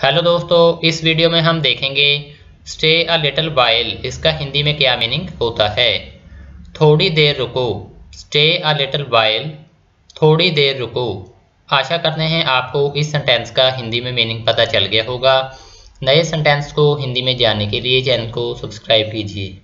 Hello दोस्तों, इस video में हम देखेंगे स्टे अ लिटल वाइल इसका हिंदी में क्या मीनिंग होता है? थोड़ी देर रुको स्टे अ लिटल वाइल थोड़ी देर रुको। आशा करते हैं आपको इस सेंटेंस का हिंदी में मीनिंग पता चल गया होगा। नए सेंटेंस को हिंदी में जानने के लिए चैनल को सब्सक्राइब कीजिए।